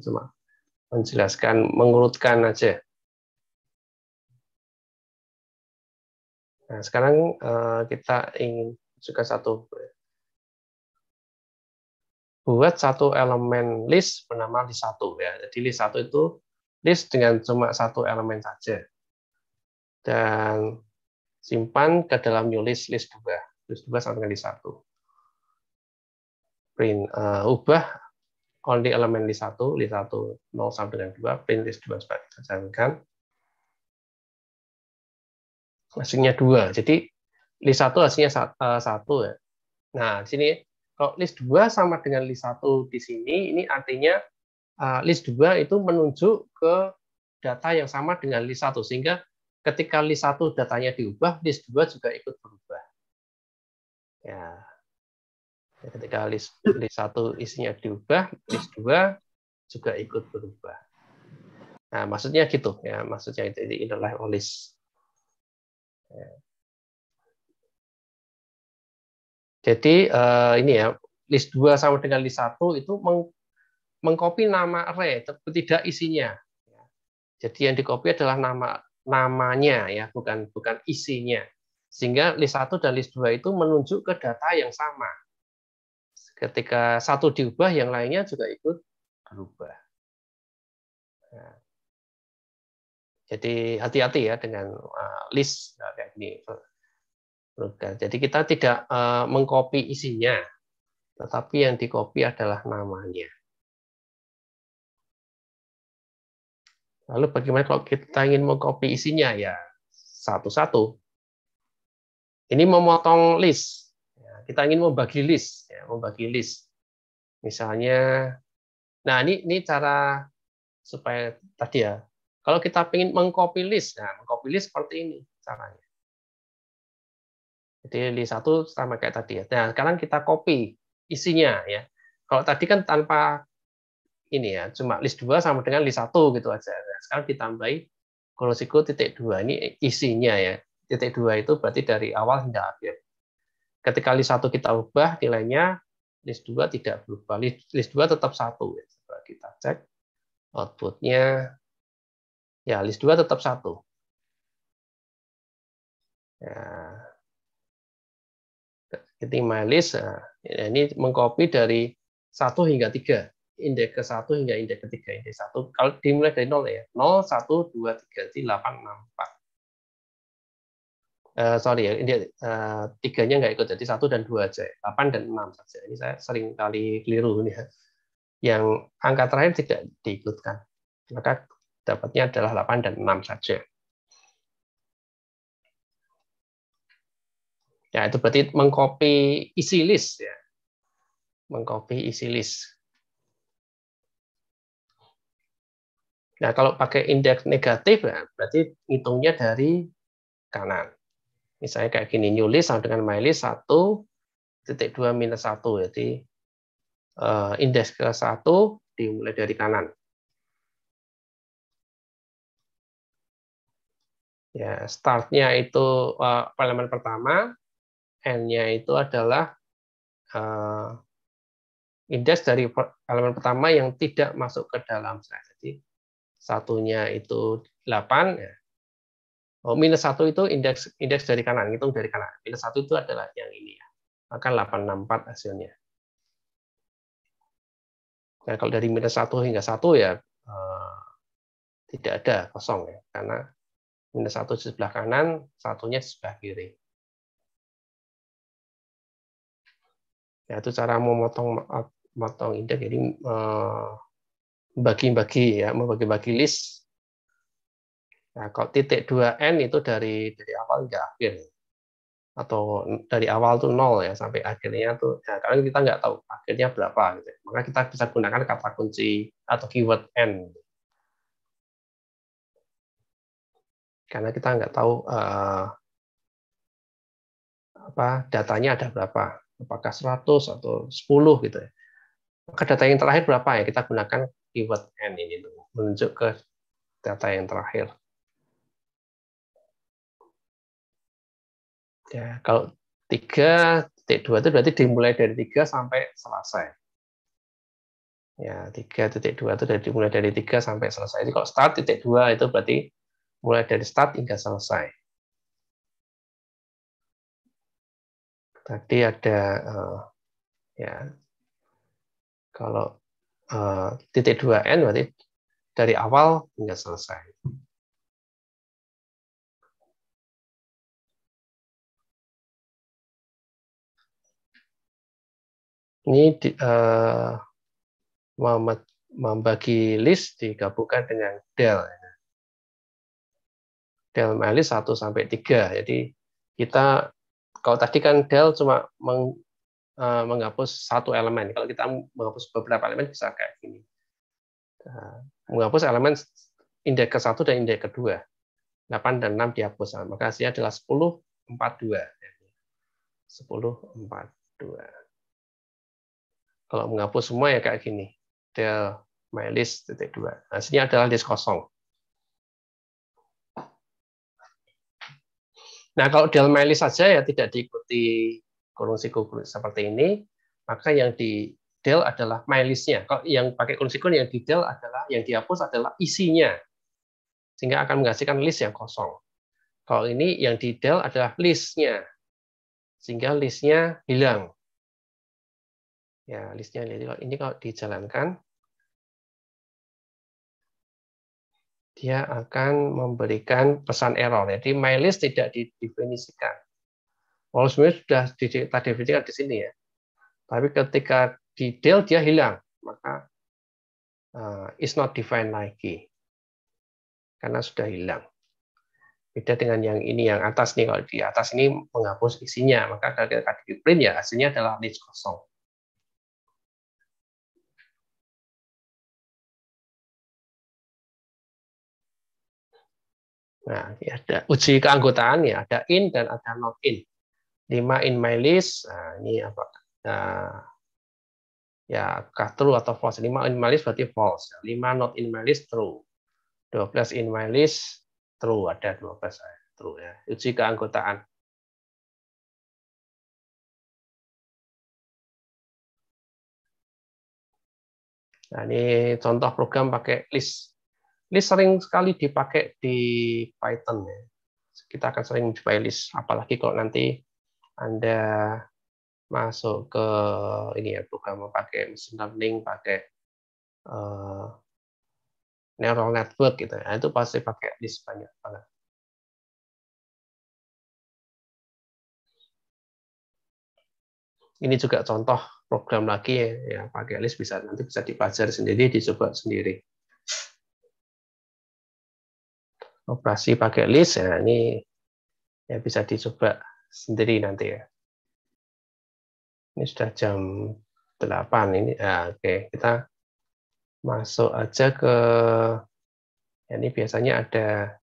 cuma menjelaskan mengurutkan aja. Nah, sekarang uh, kita ingin juga satu buat satu elemen list bernama list satu ya. Jadi list satu itu list dengan cuma satu elemen saja. Dan simpan ke dalam new list list 2. List 2 sama dengan list 1. Print uh, ubah only elemen list 1, list 1 0 sampai dengan 2, print list 2 sebagai kita jalankan. Hasilnya 2. Jadi list 1 hasilnya 1 uh, ya. Nah, di sini kalau list 2 sama dengan list 1 di sini, ini artinya uh, list 2 itu menunjuk ke data yang sama dengan list 1. Sehingga ketika list 1 datanya diubah, list 2 juga ikut berubah. Ya. Ketika list, list 1 isinya diubah, list 2 juga ikut berubah. Nah, maksudnya gitu ya, maksudnya itu ini adalah list. Ya. Jadi uh, ini ya, list 2 sama dengan list 1 itu meng, mengcopy nama array, tapi tidak isinya. Jadi yang dikopi adalah nama namanya ya, bukan bukan isinya. Sehingga list 1 dan list 2 itu menunjuk ke data yang sama. Ketika satu diubah, yang lainnya juga ikut berubah. Nah, jadi hati-hati ya dengan uh, list nah, kayak gini. Jadi kita tidak uh, mengcopy isinya, tetapi yang dikopi adalah namanya. Lalu bagaimana kalau kita ingin mengcopy isinya? Ya, satu-satu. Ini memotong list. Kita ingin membagi list, ya, membagi list. Misalnya, nah ini ini cara supaya tadi ya, kalau kita ingin mengcopy list, nah mengcopy list seperti ini caranya. Jadi list satu sama kayak tadi ya. Nah, sekarang kita copy isinya ya. Kalau tadi kan tanpa ini ya, cuma list 2 sama dengan list 1 gitu aja. Nah, sekarang ditambahi kolosiku titik 2 ini isinya ya. Titik 2 itu berarti dari awal hingga akhir. Ketika list 1 kita ubah nilainya, list 2 tidak berubah. List 2 tetap 1 ya. Coba kita cek outputnya. Ya, list 2 tetap 1. Ya, ketik list nah, ini mengcopy dari satu hingga tiga indeks ke satu hingga indeks ketiga indeks satu kalau dimulai dari nol ya nol satu dua tiga jadi delapan enam empat uh, sorry ya ini uh, tiganya nggak ikut jadi satu dan dua aja delapan dan enam saja ini saya sering kali keliru ini ya yang angka terakhir tidak diikutkan maka dapatnya adalah 8 dan 6 saja Ya, itu berarti mengcopy isi list ya. Mengcopy isi list. Nah, kalau pakai indeks negatif ya, berarti hitungnya dari kanan. Misalnya kayak gini, new list sama dengan my list 1 titik 2 minus 1. Jadi uh, indeks ke 1 dimulai dari kanan. Ya, startnya itu uh, elemen pertama, n-nya itu adalah uh, indeks dari elemen pertama yang tidak masuk ke dalam set. Jadi satunya itu 8 ya. Oh, minus satu itu indeks indeks dari kanan, hitung dari kanan. Minus satu itu adalah yang ini ya. Maka 864 hasilnya. Dan kalau dari minus satu hingga satu ya eh, tidak ada kosong ya, karena minus satu di sebelah kanan, satunya di sebelah kiri. ya itu cara memotong motong indeks jadi eh, bagi-bagi ya membagi-bagi list nah kalau titik 2n itu dari dari awal hingga akhir atau dari awal tuh nol ya sampai akhirnya tuh ya karena kita nggak tahu akhirnya berapa gitu maka kita bisa gunakan kata kunci atau keyword n karena kita nggak tahu uh, apa datanya ada berapa apakah 100 atau 10 gitu ya. Maka data yang terakhir berapa ya? Kita gunakan keyword n ini untuk menunjuk ke data yang terakhir. Ya, kalau 3 titik 2 itu berarti dimulai dari 3 sampai selesai. Ya, 3.2 itu dari mulai dari 3 sampai selesai. Jadi kalau start titik 2 itu berarti mulai dari start hingga selesai. Tadi ada uh, ya kalau uh, titik 2n berarti dari awal hingga selesai. Ini di, uh, membagi list digabungkan dengan del. Del list 1 sampai 3. Jadi kita kalau tadi kan del cuma meng, uh, menghapus satu elemen. Kalau kita menghapus beberapa elemen bisa kayak gini. Uh, menghapus elemen indeks ke-1 dan indeks kedua. 8 dan 6 dihapus. Nah, maka hasilnya adalah 10, 4, 2. 10, 4, 2. Kalau menghapus semua ya kayak gini del mylist titik dua. Nah, sini adalah list kosong. Nah, kalau del mylist saja ya tidak diikuti kurung siku seperti ini, maka yang di del adalah mylistnya. Kalau yang pakai kurung siku yang di del adalah yang dihapus adalah isinya, sehingga akan menghasilkan list yang kosong. Kalau ini yang di del adalah listnya, sehingga listnya hilang. Ya, listnya jadi kalau ini kalau dijalankan dia akan memberikan pesan error. Jadi my list tidak didefinisikan. Walau sebenarnya sudah didefinisikan di sini ya. Tapi ketika del dia hilang, maka uh, is not defined lagi. Karena sudah hilang. Beda dengan yang ini yang atas nih kalau di atas ini menghapus isinya, maka ketika di print ya hasilnya adalah list kosong. Nah, ada uji keanggotaan ya, ada in dan ada not in. 5 in my list, nah, ini apa? Nah, ya true atau false. 5 in my list berarti false. 5 not in my list true. 12 in my list true, ada 12 true ya. Uji keanggotaan. Nah, ini contoh program pakai list ini sering sekali dipakai di Python ya. Kita akan sering mencoba list, apalagi kalau nanti Anda masuk ke ini ya program pakai machine learning, pakai uh, neural network gitu ya. Itu pasti pakai list banyak banget. Ini juga contoh program lagi ya, ya pakai list bisa nanti bisa dipelajari sendiri, dicoba sendiri operasi pakai list ya ini ya bisa dicoba sendiri nanti ya. Ini sudah jam 8 ini. Ya, oke, kita masuk aja ke ya ini biasanya ada